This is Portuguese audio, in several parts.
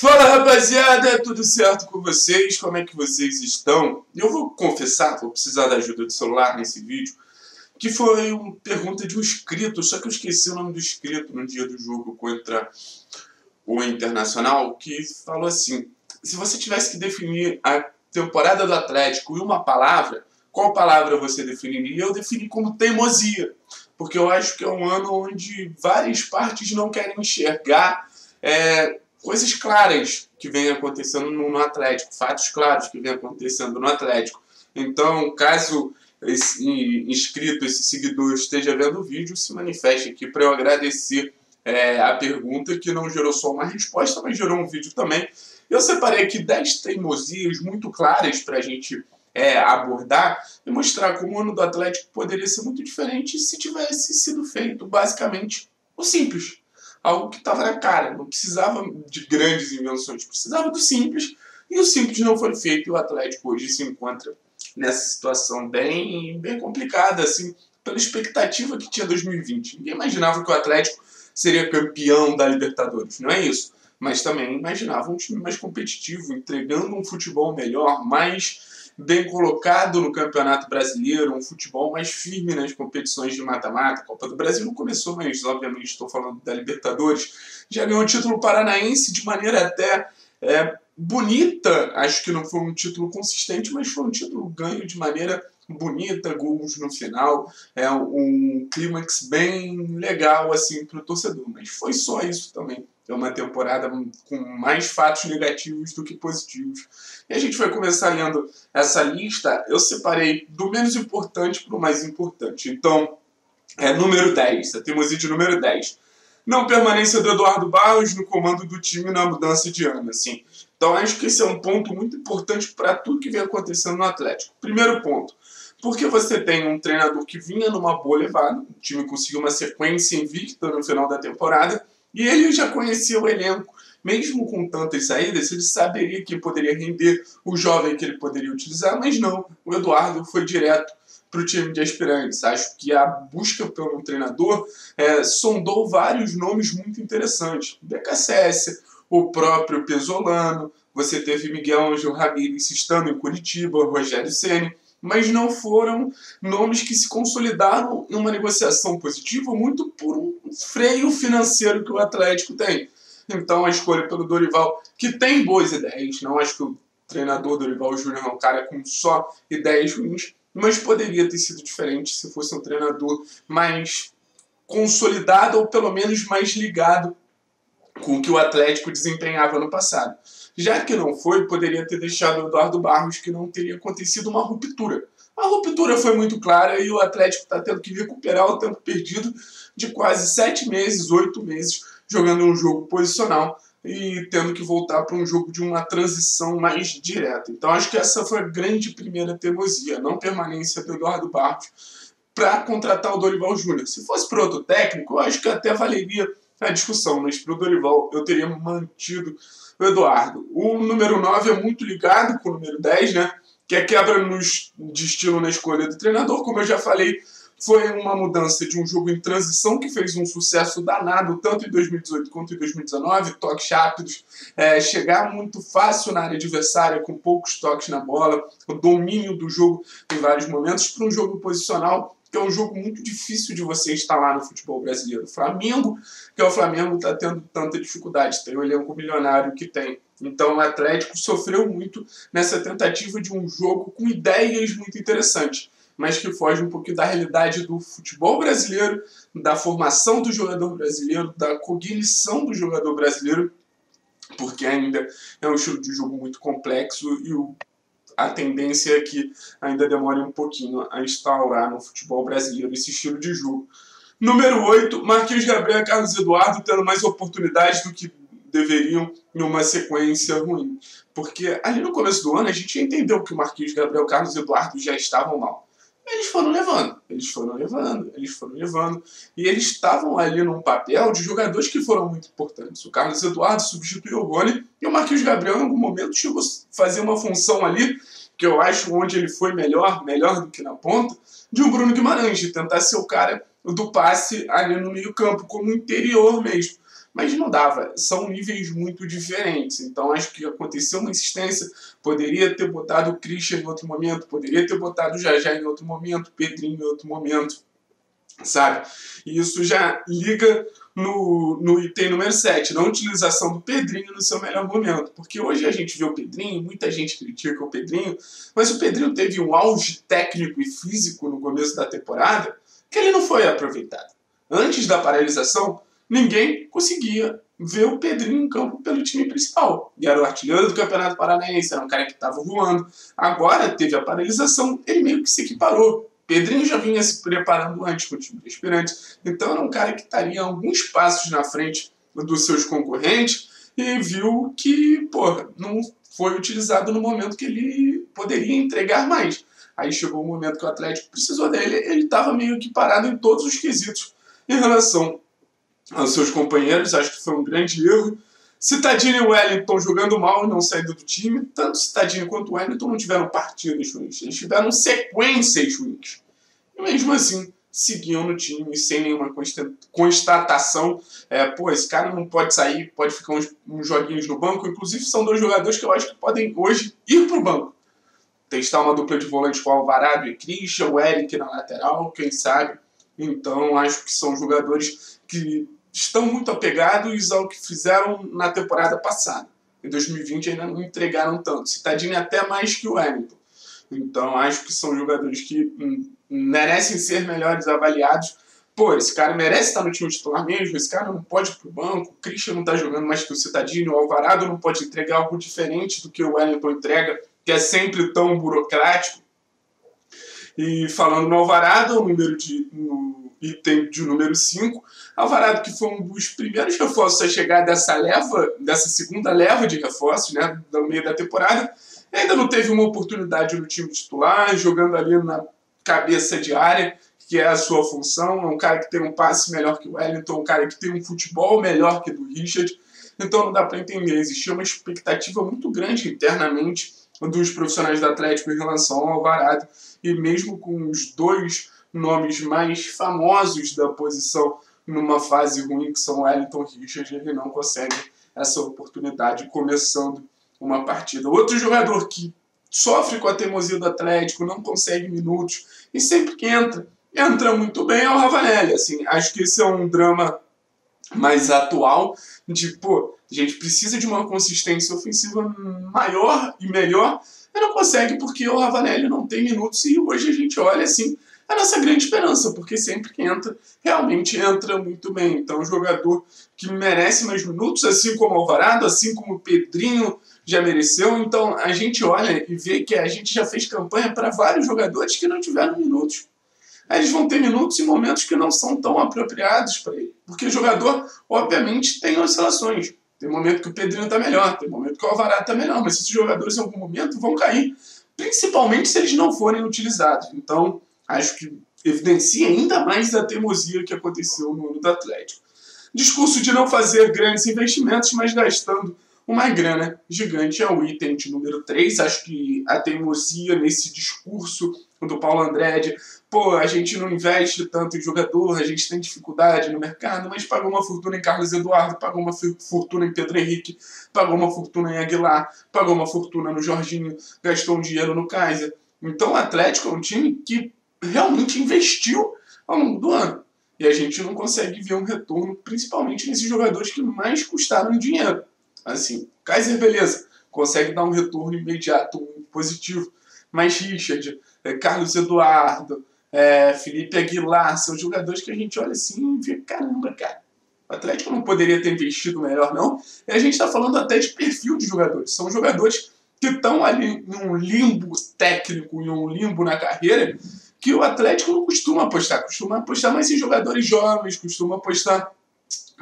Fala rapaziada, tudo certo com vocês? Como é que vocês estão? Eu vou confessar, vou precisar da ajuda do celular nesse vídeo, que foi uma pergunta de um inscrito, só que eu esqueci o nome do inscrito no dia do jogo contra o Internacional, que falou assim: se você tivesse que definir a temporada do Atlético em uma palavra, qual palavra você definiria? Eu defini como teimosia, porque eu acho que é um ano onde várias partes não querem enxergar. É, coisas claras que vem acontecendo no, no Atlético, fatos claros que vem acontecendo no Atlético. Então, caso esse inscrito, esse seguidor esteja vendo o vídeo, se manifeste aqui para eu agradecer é, a pergunta, que não gerou só uma resposta, mas gerou um vídeo também. Eu separei aqui 10 teimosias muito claras para a gente é, abordar e mostrar como o ano do Atlético poderia ser muito diferente se tivesse sido feito basicamente o simples algo que estava na cara. Não precisava de grandes invenções, precisava do simples. E o simples não foi feito e o Atlético hoje se encontra nessa situação bem, bem complicada, assim, pela expectativa que tinha 2020. Ninguém imaginava que o Atlético seria campeão da Libertadores, não é isso? Mas também imaginava um time mais competitivo, entregando um futebol melhor, mais bem colocado no Campeonato Brasileiro, um futebol mais firme nas competições de mata-mata. A Copa do Brasil não começou, mas obviamente estou falando da Libertadores. Já ganhou o título paranaense de maneira até é, bonita. Acho que não foi um título consistente, mas foi um título ganho de maneira bonita, gols no final, é um clímax bem legal assim para o torcedor. Mas foi só isso também é uma temporada com mais fatos negativos do que positivos. E a gente vai começar lendo essa lista. Eu separei do menos importante para o mais importante. Então, é número 10, a teimosia de número 10. Não permanência do Eduardo Barros no comando do time na mudança de ano. Assim. Então, acho que esse é um ponto muito importante para tudo que vem acontecendo no Atlético. Primeiro ponto. Porque você tem um treinador que vinha numa boa levada, o time conseguiu uma sequência invicta no final da temporada, e ele já conhecia o elenco. Mesmo com tantas saídas, ele saberia que poderia render o jovem que ele poderia utilizar, mas não. O Eduardo foi direto para o time de aspirantes. Acho que a busca pelo treinador é, sondou vários nomes muito interessantes. BKSS, o próprio Pesolano, você teve Miguel Angel Ramírez estando em Curitiba, Rogério Ceni mas não foram nomes que se consolidaram em uma negociação positiva muito por um freio financeiro que o Atlético tem. Então a escolha pelo Dorival, que tem boas ideias, não acho que o treinador Dorival Júnior é um cara com só ideias ruins, mas poderia ter sido diferente se fosse um treinador mais consolidado ou pelo menos mais ligado com o que o Atlético desempenhava no passado. Já que não foi, poderia ter deixado o Eduardo Barros que não teria acontecido uma ruptura. A ruptura foi muito clara e o Atlético está tendo que recuperar o tempo perdido de quase sete meses, oito meses, jogando um jogo posicional e tendo que voltar para um jogo de uma transição mais direta. Então acho que essa foi a grande primeira teimosia, não permanência do Eduardo Barros para contratar o Dorival Júnior. Se fosse para outro técnico, eu acho que até valeria a discussão, mas para o Dorival eu teria mantido o Eduardo. O número 9 é muito ligado com o número 10, né? Que é quebra nos, de estilo na escolha do treinador. Como eu já falei, foi uma mudança de um jogo em transição que fez um sucesso danado, tanto em 2018 quanto em 2019. Toques rápidos, é, chegar muito fácil na área adversária, com poucos toques na bola, o domínio do jogo em vários momentos, para um jogo posicional que é um jogo muito difícil de você instalar no futebol brasileiro. O Flamengo, que é o Flamengo, está tendo tanta dificuldade, tem o elenco milionário que tem. Então o Atlético sofreu muito nessa tentativa de um jogo com ideias muito interessantes, mas que foge um pouquinho da realidade do futebol brasileiro, da formação do jogador brasileiro, da cognição do jogador brasileiro, porque ainda é um estilo de jogo muito complexo e o a tendência é que ainda demore um pouquinho a instaurar no futebol brasileiro esse estilo de jogo. Número 8, Marquinhos Gabriel e Carlos Eduardo tendo mais oportunidades do que deveriam em uma sequência ruim. Porque ali no começo do ano a gente entendeu que o Marquinhos Gabriel e Carlos Eduardo já estavam mal eles foram levando, eles foram levando, eles foram levando. E eles estavam ali num papel de jogadores que foram muito importantes. O Carlos Eduardo substituiu o Rony e o Marquinhos Gabriel, em algum momento, chegou a fazer uma função ali, que eu acho onde ele foi melhor, melhor do que na ponta, de um Bruno Guimarães, de tentar ser o cara do passe ali no meio-campo, como interior mesmo. Mas não dava. São níveis muito diferentes. Então acho que aconteceu uma insistência. Poderia ter botado o Christian em outro momento, poderia ter botado o Jajá em outro momento, Pedrinho em outro momento, sabe? E isso já liga no, no item número 7, na utilização do Pedrinho no seu melhor momento. Porque hoje a gente vê o Pedrinho, muita gente critica o Pedrinho, mas o Pedrinho teve um auge técnico e físico no começo da temporada que ele não foi aproveitado. Antes da paralisação, ninguém conseguia ver o Pedrinho em campo pelo time principal. E era o artilheiro do Campeonato Paranaense, era um cara que estava voando. Agora teve a paralisação, ele meio que se equiparou. Pedrinho já vinha se preparando antes com o time de aspirantes, então era um cara que estaria alguns passos na frente dos seus concorrentes e viu que, porra, não foi utilizado no momento que ele poderia entregar mais. Aí chegou o momento que o Atlético precisou dele, ele estava meio que parado em todos os quesitos em relação aos seus companheiros, acho que foi um grande erro. Citadini e Wellington jogando mal e não saindo do time, tanto Citadini quanto Wellington não tiveram partidas ruins, eles tiveram sequências ruins. E mesmo assim, seguiam no time sem nenhuma constatação. É, pô, esse cara não pode sair, pode ficar uns, uns joguinhos no banco. Inclusive, são dois jogadores que eu acho que podem hoje ir para o banco. Testar uma dupla de volante com Alvarado e Christian, o Eric na lateral, quem sabe. Então, acho que são jogadores que estão muito apegados ao que fizeram na temporada passada. Em 2020 ainda não entregaram tanto. Citadini até mais que o Wellington. Então acho que são jogadores que hum, merecem ser melhores avaliados. Pô, esse cara merece estar no time titular mesmo, esse cara não pode ir pro banco, o Christian não está jogando mais que o Citadini, o Alvarado não pode entregar algo diferente do que o Wellington entrega, que é sempre tão burocrático. E falando no Alvarado, o número de, no item de número 5, Alvarado, que foi um dos primeiros reforços a chegar dessa leva, dessa segunda leva de reforços, né, no meio da temporada, ainda não teve uma oportunidade no time titular, jogando ali na cabeça de área, que é a sua função. É um cara que tem um passe melhor que o Wellington, um cara que tem um futebol melhor que o do Richard. Então não dá para entender. Existia uma expectativa muito grande internamente dos profissionais do Atlético em relação ao Alvarado. E mesmo com os dois nomes mais famosos da posição numa fase ruim, que são Wellington e Richard, ele não consegue essa oportunidade começando uma partida. Outro jogador que sofre com a teimosia do Atlético, não consegue minutos e sempre que entra, entra muito bem é o Ravanelli. Assim, acho que esse é um drama mais atual de, pô, a gente precisa de uma consistência ofensiva maior e melhor, e não consegue porque o Ravanelli não tem minutos e hoje a gente olha assim, a nossa grande esperança, porque sempre que entra, realmente entra muito bem. Então, um jogador que merece mais minutos, assim como o Alvarado, assim como o Pedrinho já mereceu. Então, a gente olha e vê que a gente já fez campanha para vários jogadores que não tiveram minutos. Aí eles vão ter minutos em momentos que não são tão apropriados para ele. Porque o jogador, obviamente, tem oscilações. Tem momento que o Pedrinho está melhor, tem momento que o Alvarado está melhor, mas esses jogadores em algum momento vão cair, principalmente se eles não forem utilizados. Então, acho que evidencia ainda mais a teimosia que aconteceu no ano do Atlético. Discurso de não fazer grandes investimentos, mas gastando uma grana gigante é o item de número 3. Acho que a teimosia nesse discurso do Paulo Andretti, pô, a gente não investe tanto em jogador, a gente tem dificuldade no mercado, mas pagou uma fortuna em Carlos Eduardo, pagou uma fortuna em Pedro Henrique, pagou uma fortuna em Aguilar, pagou uma fortuna no Jorginho, gastou um dinheiro no Kaiser. Então o Atlético é um time que realmente investiu ao longo do ano. E a gente não consegue ver um retorno, principalmente nesses jogadores que mais custaram dinheiro. Assim, Kaiser, beleza, consegue dar um retorno imediato positivo. Mas Richard, é, Carlos Eduardo, é, Felipe Aguilar, são jogadores que a gente olha assim e vê, caramba, cara. O Atlético não poderia ter investido melhor, não. E a gente está falando até de perfil de jogadores. São jogadores que estão ali em um limbo técnico, em um limbo na carreira, que o Atlético não costuma apostar. Costuma apostar mais em jogadores jovens, costuma apostar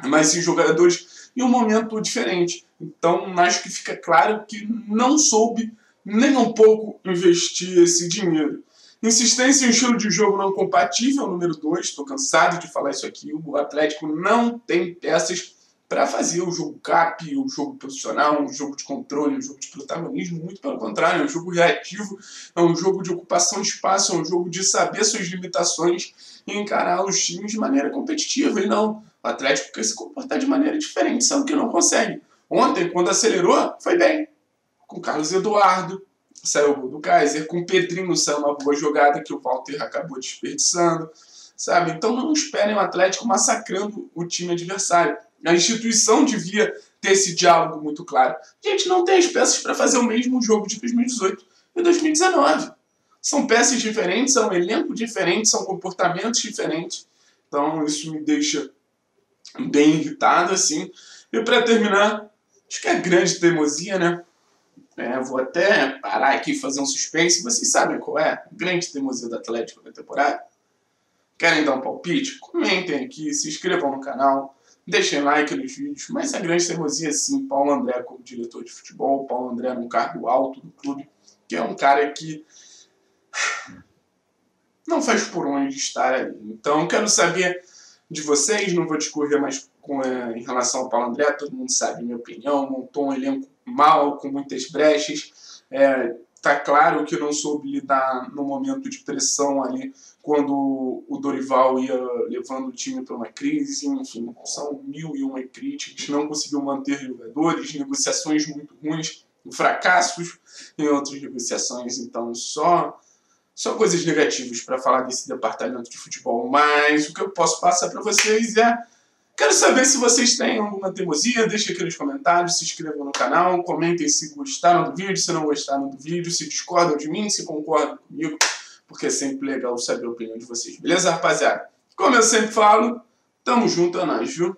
mais em jogadores em um momento diferente. Então, acho que fica claro que não soube nem um pouco investir esse dinheiro. Insistência em um estilo de jogo não compatível, número 2. Estou cansado de falar isso aqui. O Atlético não tem peças para fazer o jogo cap, o jogo posicional, um jogo de controle, um jogo de protagonismo, muito pelo contrário, é um jogo reativo, é um jogo de ocupação de espaço, é um jogo de saber suas limitações e encarar os times de maneira competitiva. E não, o Atlético quer se comportar de maneira diferente, sabe que não consegue. Ontem, quando acelerou, foi bem. Com Carlos Eduardo, saiu o gol do Kaiser, com o Pedrinho saiu uma boa jogada que o Walter acabou desperdiçando, sabe? Então não esperem o Atlético massacrando o time adversário. A instituição devia ter esse diálogo muito claro. A gente não tem as peças para fazer o mesmo jogo de 2018 e 2019. São peças diferentes, são elenco diferente, são comportamentos diferentes. Então isso me deixa bem irritado assim. E para terminar, acho que é grande teimosia, né? É, vou até parar aqui e fazer um suspense. Vocês sabem qual é? Grande teimosia do Atlético na temporada? Querem dar um palpite? Comentem aqui, se inscrevam no canal, deixem like nos vídeos. Mas a grande teimosia, sim, Paulo André como diretor de futebol, Paulo André num cargo alto do clube, que é um cara que não faz por onde estar ali. Então, quero saber de vocês, não vou discorrer mais com, é, em relação ao Paulo André, todo mundo sabe minha opinião, montou um elenco mal, com muitas brechas. É, tá claro que não soube lidar no momento de pressão ali, quando o Dorival ia levando o time para uma crise, enfim, são mil e uma críticas, não conseguiu manter jogadores, negociações muito ruins, fracassos em outras negociações, então só só coisas negativas para falar desse departamento de futebol, mas o que eu posso passar para vocês é Quero saber se vocês têm alguma teimosia, deixem aqui nos comentários, se inscrevam no canal, comentem se gostaram do vídeo, se não gostaram do vídeo, se discordam de mim, se concordam comigo, porque é sempre legal saber a opinião de vocês, beleza, rapaziada? Como eu sempre falo, tamo junto, é nóis, viu?